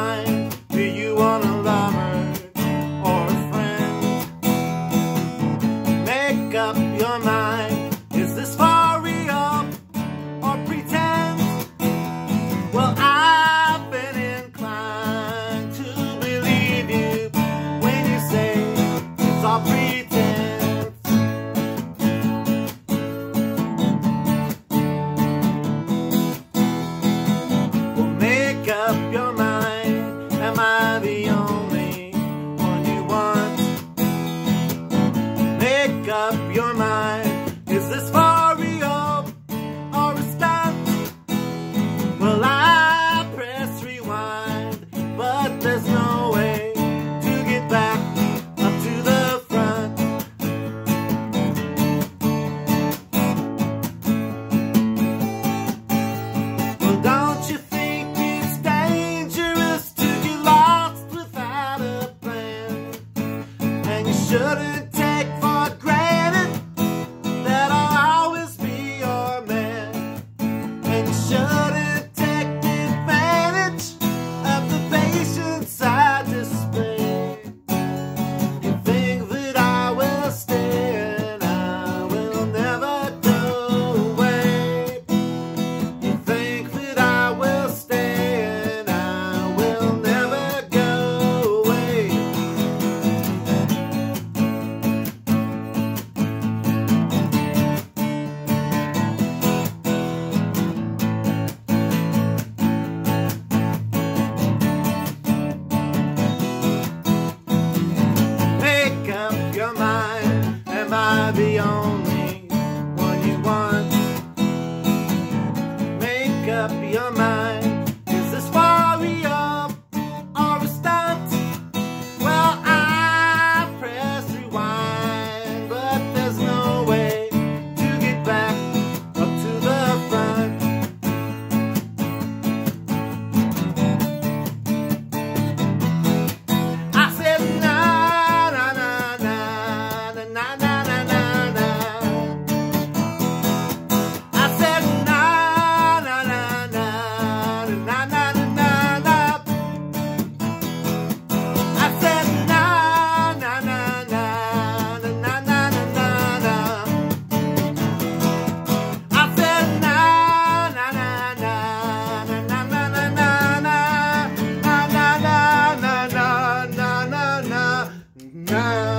mind? Do you want a lover or a friend? Make up your mind. make up your mind. Is this far? time.